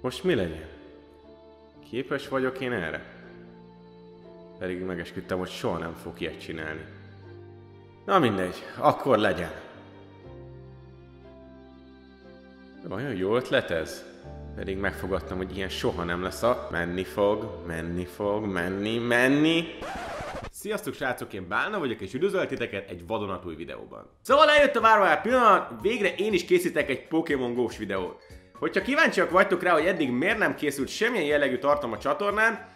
Most mi legyen? Képes vagyok én erre? Pedig megesküdtem, hogy soha nem fog ilyet csinálni. Na mindegy, akkor legyen. Olyan jó ötlet ez? Pedig megfogadtam, hogy ilyen soha nem lesz a... Menni fog, menni fog, menni, menni. Sziasztok srácok, én Bálna vagyok, és üdvözöllek titeket egy vadonatúj videóban. Szóval eljött a várójár pillanat, végre én is készítek egy Pokémon Go-s videót. Hogyha kíváncsiak vagytok rá, hogy eddig miért nem készült semmilyen jellegű tartalom a csatornán,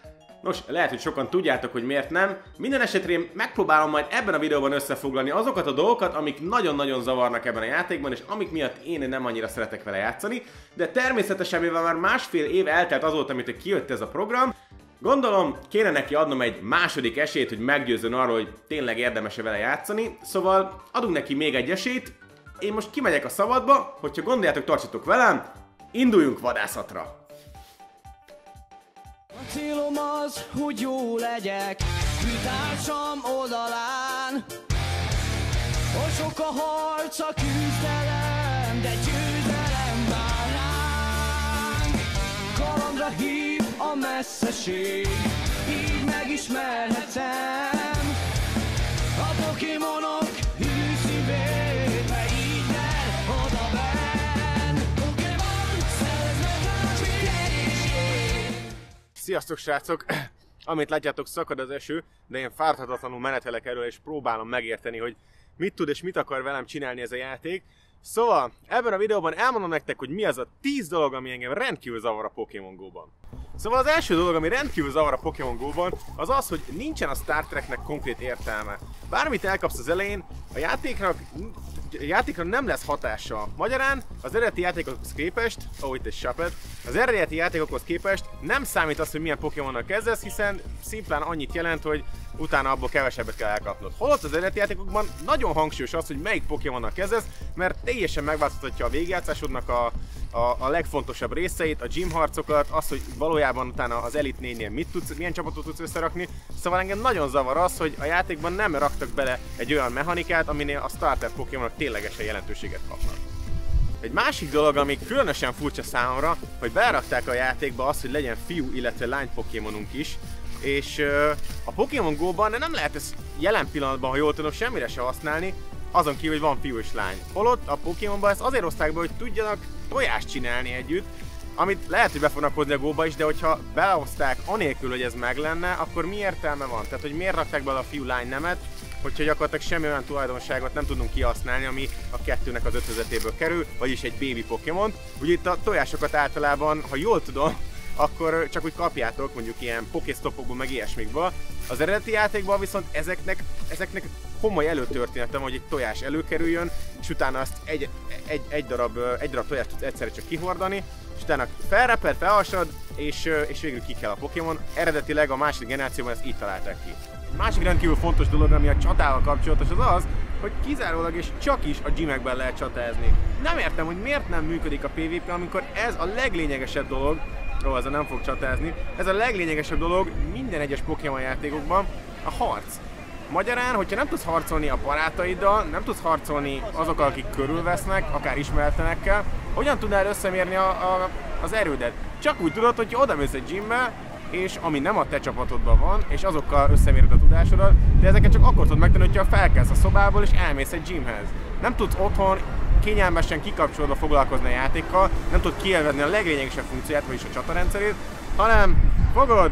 Nos, lehet, hogy sokan tudjátok, hogy miért nem. Minden esetre én megpróbálom majd ebben a videóban összefoglalni azokat a dolgokat, amik nagyon-nagyon zavarnak ebben a játékban, és amik miatt én nem annyira szeretek vele játszani. De természetesen, mivel már másfél év eltelt azóta, amit kijött ez a program, Gondolom, kéne neki adnom egy második esélyt, hogy meggyőzzön arról, hogy tényleg érdemes-e vele játszani, szóval adunk neki még egy esélyt. Én most kimegyek a szabadba, hogyha gondoljátok, tartsatok velem, induljunk vadászatra! A célom az, hogy jó legyek, vitársam oldalán. Hogy sok a harc, a küzdelem, de győzelem vár ránk. Kalandra hív a messzeség, így megismerhetem. A Pokémonok Sziasztok srácok! Amit látjátok, szakad az eső, de én fárthatatlanul menetelek erről, és próbálom megérteni, hogy mit tud és mit akar velem csinálni ez a játék. Szóval, ebben a videóban elmondom nektek, hogy mi az a 10 dolog, ami engem rendkívül zavar a Pokémon Go-ban. Szóval az első dolog, ami rendkívül zavar a Pokémon Go-ban, az az, hogy nincsen a Star Treknek konkrét értelme. Bármit elkapsz az elején, a játéknak a játékra nem lesz hatása. Magyarán az eredeti játékokhoz képest, oh, itt egy sapet, az eredeti játékokhoz képest nem számít az, hogy milyen Pokémonnal kezdesz, hiszen szimplán annyit jelent, hogy utána abból kevesebbet kell elkapnod. Holott az eredeti játékokban nagyon hangsúlyos az, hogy melyik Pokémonnal kezdesz, mert teljesen megváltoztatja a végjátszásodnak a, a, a legfontosabb részeit, a gym harcokat, az, hogy valójában utána az Elite 4-nél mit tudsz, milyen csapatot tudsz összerakni. Szóval engem nagyon zavar az, hogy a játékban nem raktak bele egy olyan mechanikát, aminél a starter Pokémonok ténylegesen jelentőséget kapnak. Egy másik dolog, ami különösen furcsa számomra, hogy berakták a játékba azt, hogy legyen fiú, illetve lány Pokémonunk is, és a Pokémon Go-ban nem lehet ezt jelen pillanatban, ha jól tudom, semmire se használni, azon kívül, hogy van fiú és lány. Holott a Pokémonban ezt azért hozták be, hogy tudjanak tojást csinálni együtt, amit lehet, hogy be fognak hozni a góba is, de hogyha belehozták anélkül, hogy ez meg lenne, akkor mi értelme van? Tehát, hogy miért rakták bele a fiú-lány nemet, hogyha gyakorlatilag semmi olyan tulajdonságot nem tudunk kihasználni, ami a kettőnek az ötvözetéből kerül, vagyis egy baby Pokémon. Ugye itt a tojásokat általában, ha jól tudom, akkor csak úgy kapjátok mondjuk ilyen pokéstopokból meg ilyesmikből. Az eredeti játékban viszont ezeknek, ezeknek komoly előtörténetem, hogy egy tojás előkerüljön, és utána azt egy, egy, egy, darab, egy darab tojást tudsz egyszerre csak kihordani, és utána felreped, felhasad, és, és végül ki kell a Pokémon. Eredetileg a második generációban ezt így találták ki. Egy másik rendkívül fontos dolog, ami a csatával kapcsolatos, az az, hogy kizárólag és csak is a gymekben lehet csatázni. Nem értem, hogy miért nem működik a PvP, amikor ez a leglényegesebb dolog, Ó, ezzel nem fog csatázni. Ez a leglényegesebb dolog minden egyes Pokémon játékokban, a harc. Magyarán, hogyha nem tudsz harcolni a barátaiddal, nem tudsz harcolni azokkal, akik körülvesznek, akár ismeretlenekkel, hogyan tudnál összemérni a, a, az erődet? Csak úgy tudod, hogy oda mész egy gymbe, és ami nem a te csapatodban van, és azokkal összeméred a tudásodat, de ezeket csak akkor tudod megtenni, hogyha felkelsz a szobából és elmész egy gymhez. Nem tudsz otthon kényelmesen kikapcsolódva foglalkozni a játékkal, nem tudod kielvedni a leglényegesebb funkcióját, vagyis a csatarendszerét, hanem fogod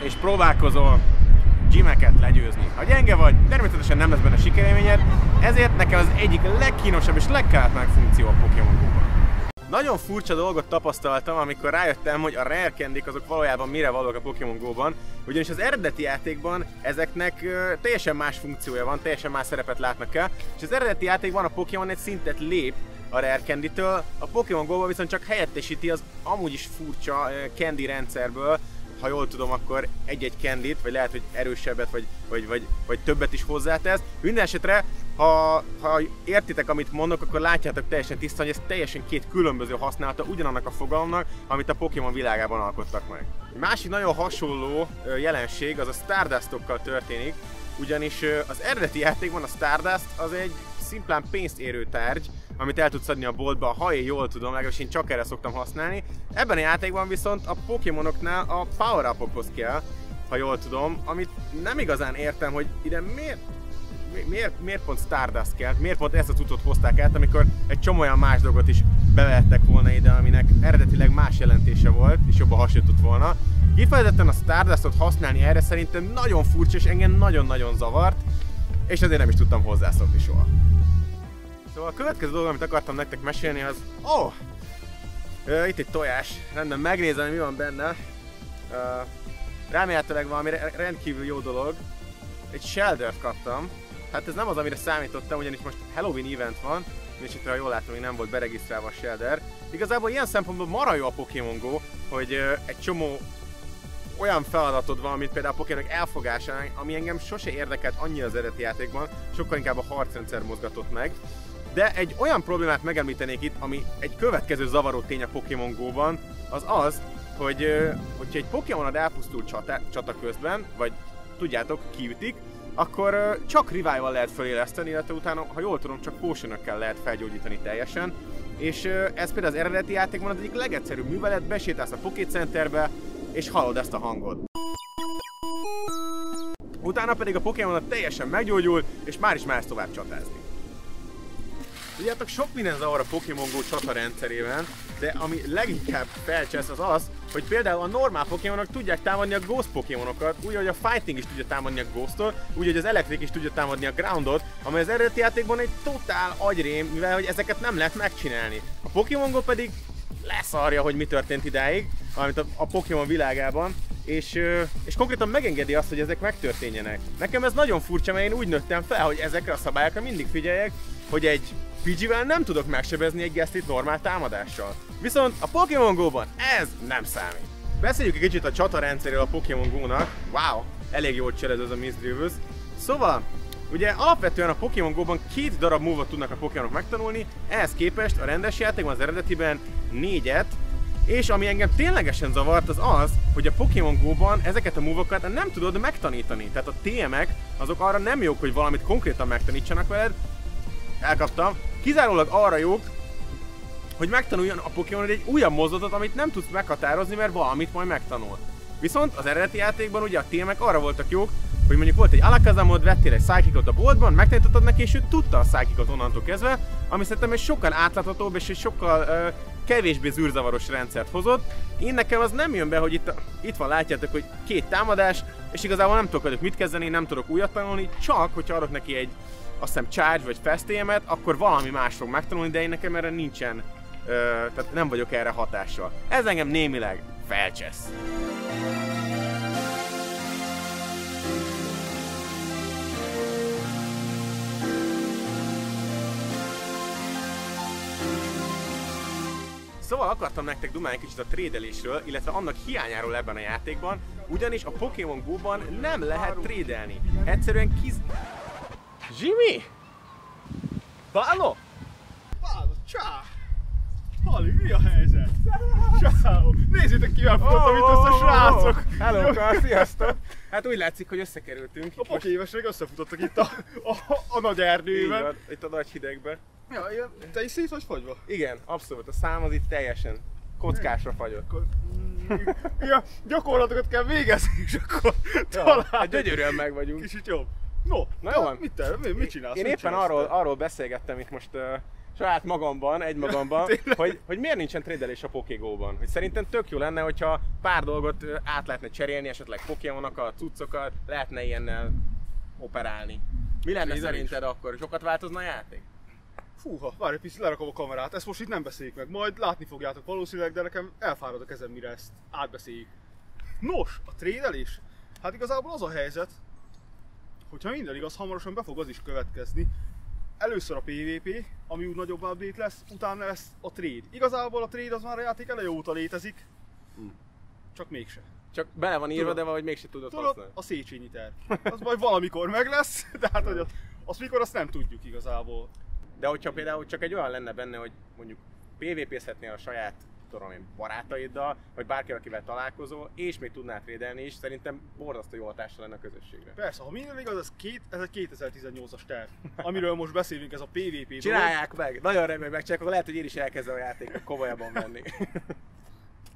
és próbálkozol gymeket legyőzni. Ha gyenge vagy, természetesen nem lesz benne sikerélményed, ezért nekem az egyik legkínosabb és legkelletlenebb funkció a Pokémon go nagyon furcsa dolgot tapasztaltam, amikor rájöttem, hogy a rare candy azok valójában mire valók a Pokémon Go-ban, ugyanis az eredeti játékban ezeknek ö, teljesen más funkciója van, teljesen más szerepet látnak el, és az eredeti játékban a Pokémon egy szintet lép a Rare Candy-től, a Pokémon Go-ban viszont csak helyettesíti az amúgy is furcsa Candy rendszerből, ha jól tudom, akkor egy-egy kendit, vagy lehet, hogy erősebbet, vagy, vagy, vagy, vagy többet is hozzátesz. Minden esetre, ha, ha értitek, amit mondok, akkor látjátok teljesen tisztán, hogy ez teljesen két különböző használata ugyanannak a fogalomnak, amit a Pokémon világában alkottak meg. Egy másik nagyon hasonló jelenség az a Stardustokkal történik, ugyanis az eredeti játékban a Stardust az egy szimplán pénzt érő tárgy, amit el tudsz adni a boltba, ha én jól tudom, legalábbis én csak erre szoktam használni. Ebben a játékban viszont a Pokémonoknál a power upokhoz kell, ha jól tudom, amit nem igazán értem, hogy ide miért, mi- miért, miért pont Stardust kell, miért pont ezt a cuccot hozták át, amikor egy csomó olyan más dolgot is bevettek volna ide, aminek eredetileg más jelentése volt, és jobban hasonlított volna. Kifejezetten a Stardustot használni erre szerintem nagyon furcsa, és engem nagyon-nagyon zavart, és ezért nem is tudtam hozzászokni soha. Szóval a következő dolog, amit akartam nektek mesélni, az... Ó! Oh! Itt egy tojás. Rendben, megnézem, mi van benne. Ö, Remélhetőleg valami re- rendkívül jó dolog. Egy Sheldert kaptam. Hát ez nem az, amire számítottam, ugyanis most Halloween event van, és itt, ha jól látom, még nem volt beregisztrálva a Shelder. Igazából ilyen szempontból mara jó a Pokémon Go, hogy ö, egy csomó olyan feladatod van, mint például a Pokémonok elfogása, ami engem sose érdekelt annyira az eredeti játékban, sokkal inkább a harcrendszer mozgatott meg. De egy olyan problémát megemlítenék itt, ami egy következő zavaró tény a Pokémon Go-ban, az az, hogy hogyha egy Pokémonod elpusztul csata, csata közben, vagy tudjátok, kiütik, akkor csak revival lehet feléleszteni, illetve utána, ha jól tudom, csak potion lehet felgyógyítani teljesen. És ez például az eredeti játékban az egyik legegyszerűbb művelet, besétálsz a Poké Centerbe, és hallod ezt a hangot. Utána pedig a Pokémon teljesen meggyógyul, és már is mehetsz tovább csatázni. Tudjátok, sok minden zavar a Pokémon Go csata rendszerében, de ami leginkább felcsesz az az, hogy például a normál Pokémonok tudják támadni a Ghost Pokémonokat, úgy, hogy a Fighting is tudja támadni a Ghostot, úgy, hogy az Electric is tudja támadni a Groundot, amely az eredeti játékban egy totál agyrém, mivel hogy ezeket nem lehet megcsinálni. A Pokémon Go pedig leszarja, hogy mi történt idáig, valamint a, a Pokémon világában, és, és konkrétan megengedi azt, hogy ezek megtörténjenek. Nekem ez nagyon furcsa, mert én úgy nőttem fel, hogy ezekre a szabályokra mindig figyeljek, hogy egy Pidgeyvel nem tudok megsebezni egy Gastlit normál támadással. Viszont a Pokémon Go-ban ez nem számít. Beszéljük egy kicsit a csata rendszeréről a Pokémon Go-nak. Wow, elég jól cselez ez a Misdreavus. Szóval, Ugye alapvetően a Pokémon Go-ban két darab move tudnak a Pokémonok megtanulni, ehhez képest a rendes játékban az eredetiben négyet, és ami engem ténylegesen zavart az az, hogy a Pokémon Go-ban ezeket a move nem tudod megtanítani. Tehát a TM-ek azok arra nem jók, hogy valamit konkrétan megtanítsanak veled. Elkaptam. Kizárólag arra jók, hogy megtanuljon a Pokémon egy újabb mozdulatot, amit nem tudsz meghatározni, mert valamit majd megtanul. Viszont az eredeti játékban ugye a témek arra voltak jók, hogy mondjuk volt egy Alakazamod, vettél egy Psychicot a boltban, megtanítottad neki, és ő tudta a Psychicot onnantól kezdve, ami szerintem egy sokkal átláthatóbb és egy sokkal ö, kevésbé zűrzavaros rendszert hozott. Én nekem az nem jön be, hogy itt, itt van, látjátok, hogy két támadás, és igazából nem tudok velük mit kezdeni, nem tudok újat tanulni, csak hogyha adok neki egy azt hiszem charge vagy fast aim-et, akkor valami más fog megtanulni, de én nekem erre nincsen, ö, tehát nem vagyok erre hatással. Ez engem némileg felcsesz. Szóval akartam nektek dumálni kicsit a trédelésről, illetve annak hiányáról ebben a játékban, ugyanis a Pokémon Go-ban nem lehet trédelni. Egyszerűen kiz... Jimmy? Pálo? Pálo, csá! Hali, mi a helyzet? Ciao! Nézzétek ki, milyen futottam itt össze, srácok! Hello, Carl, sziasztok! Hát úgy látszik, hogy összekerültünk. A pokévesek összefutottak itt a, a, a nagy erdőben. Van, itt a nagy hidegben. Ja, ja, te is szét vagy fagyva? Igen, abszolút. A szám az itt teljesen kockásra fagyott. Ja, gyakorlatokat kell végezni, és akkor Ja, talán hát gyönyörűen meg vagyunk. Kicsit jobb. No, Na jó van. Mit, te, mi, mit csinálsz? Én mit éppen csinálsz arról, te? arról beszélgettem itt most uh, saját magamban, egy magamban, hogy, hogy miért nincsen trédelés a Pokégóban. Hogy szerintem tök jó lenne, hogyha pár dolgot át lehetne cserélni, esetleg Pokémonokat, cuccokat, lehetne ilyennel operálni. Mi lenne Trédelés? szerinted akkor? Sokat változna a játék? Fúha, várj egy picit, lerakom a kamerát. Ezt most itt nem beszéljük meg. Majd látni fogjátok valószínűleg, de nekem elfárad a kezem, mire ezt átbeszéljük. Nos, a trédelés? Hát igazából az a helyzet, hogyha minden igaz, hamarosan be fog az is következni. Először a PvP, ami úgy nagyobb update lesz, utána lesz a trade. Igazából a trade az már a játék eleje óta létezik, Hm. csak mégse. Csak bele van írva, Tudod. de valahogy mégse tudod Tudod, használni. a Széchenyi terv. Az majd valamikor meg lesz, de hát hogy azt, azt mikor, azt nem tudjuk igazából. De hogyha például csak egy olyan lenne benne, hogy mondjuk PvP-zhetnél a saját tudom én, barátaiddal, vagy bárkivel, akivel találkozol, és még tudnád trédelni is, szerintem borzasztó jó hatással lenne a közösségre. Persze, ha minden igaz, ez, két, ez egy 2018-as terv. Amiről most beszélünk, ez a PvP dolog. Csinálják meg! Nagyon remélem meg, csak akkor lehet, hogy én is elkezdem a játékot komolyabban venni.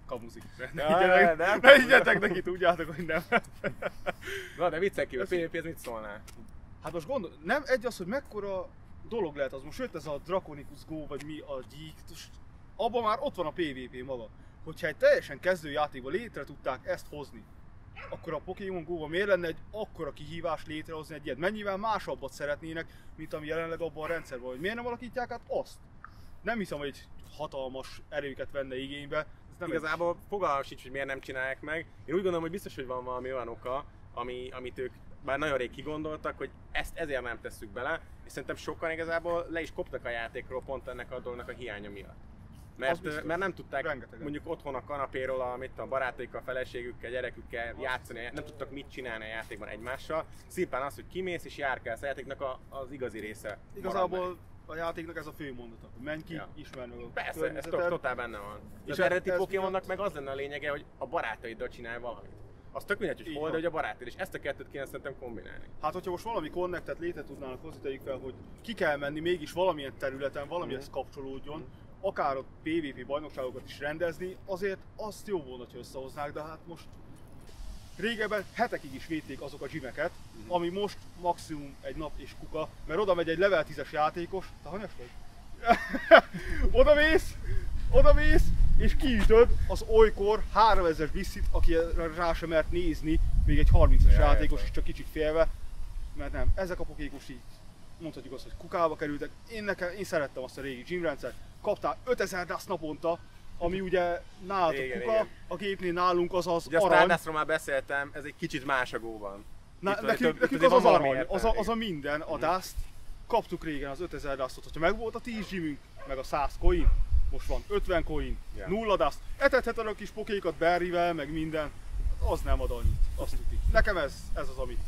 Kamuzik. Ja, Ne nem. ne higgyetek neki, tudjátok, hogy nem. Na de viccen kívül, a PvP ez mit szólnál? Hát most gondol, nem egy az, hogy mekkora dolog lehet az most, jött ez a Draconicus Go, vagy mi a gyík, abban már ott van a PvP maga. Hogyha egy teljesen kezdő játékban létre tudták ezt hozni, akkor a Pokémon go miért lenne egy akkora kihívás létrehozni egy ilyet? Mennyivel másabbat szeretnének, mint ami jelenleg abban a rendszerben, hogy miért nem alakítják át azt? Nem hiszem, hogy egy hatalmas erőket venne igénybe. Ez nem egy- Igazából fogalmam sincs, hogy miért nem csinálják meg. Én úgy gondolom, hogy biztos, hogy van valami olyan oka, ami, amit ők már nagyon rég kigondoltak, hogy ezt ezért nem tesszük bele, és szerintem sokan igazából le is koptak a játékról pont ennek a dolognak a hiánya miatt. Az Mert, biztos. mert nem tudták Rengetegen. mondjuk otthon a kanapéról a, mit tudom, barátaikkal, feleségükkel, gyerekükkel játszani, nem tudtak mit csinálni a játékban egymással. Szimplán az, hogy kimész és járkálsz a játéknak a, az igazi része. Igazából a játéknak ez a fő mondata. Menj ki, Ja. ismerd meg a Persze, ez to- totál benne van. És de az eredeti Pokémonnak meg az lenne a lényege, hogy a barátaiddal csinálj valamit. Az tök mindegy, hogy hol, de hogy a barátid, és ezt a kettőt kéne szerintem kombinálni. Hát, hogyha most valami connectet létre tudnának hozni, tegyük fel, hogy ki kell menni mégis valamilyen területen, valamihez Mhm. kapcsolódjon, akár a PvP bajnokságokat is rendezni, azért azt jó volna, hogy összehoznák, de hát most régebben hetekig is védték azok a gymeket, Mhm. ami most maximum egy nap és kuka, mert oda megy egy level 10-es játékos, te hanyas vagy? oda mész, oda mész, és kiütöd az olykor 3000-es biszit, aki rá sem mert nézni, még egy 30-as Ja, játékos is csak kicsit félve, mert nem, ezek a pokékos így mondhatjuk azt, hogy kukába kerültek. Én, nekem, én szerettem azt a régi gymrendszert. Kaptál 5000 DAS naponta, ami ugye nálad a Igen, kuka, igen. a gépnél nálunk az az Ugye a arany. Stardustról már beszéltem, ez egy kicsit más a góban. Na, Itt nekünk, itt nekünk az az arany, az a, az a minden, a Mhm. dust Kaptuk régen az 5000 dustot, hogyha meg volt a 10 gymünk, meg a 100 coin, most van 50 coin, Ja. nulla dust. Etetheted a kis pokékat berrivel, meg minden, az nem ad annyit, azt tuti. Nekem ez, ez az, amit,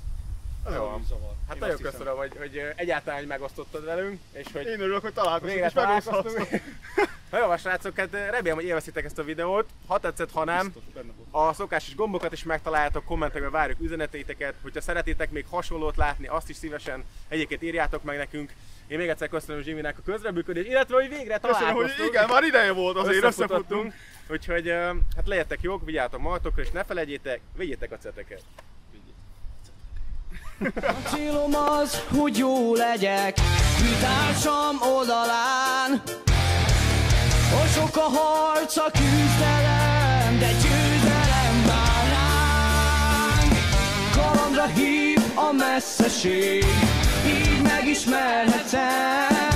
Jó. Hát nagyon köszönöm, hogy, hogy egyáltalán hogy megosztottad velünk, és hogy Én örülök, hogy találkoztunk, és megoszthatsz. találkoztunk. Na jó, srácok, hát remélem, hogy élveztétek ezt a videót. Ha tetszett, ha nem. A szokásos gombokat is megtaláljátok, kommentekben várjuk üzeneteiteket. Hogyha szeretitek még hasonlót látni, azt is szívesen egyébként írjátok meg nekünk. Én még egyszer köszönöm Zsiminek a közreműködést, illetve hogy végre Köszönöm, találkoztunk. hogy igen, már ideje volt azért összefuttunk. Úgyhogy hát legyetek jók, vigyázzatok magatokra, és ne felejtjétek, vigyétek a ceteket. A célom az, hogy jó legyek Vitársam oldalán. Hogy sok a harc, a küzdelem De győzelem vár ránk Kalandra hív a messzeség Így megismerhetem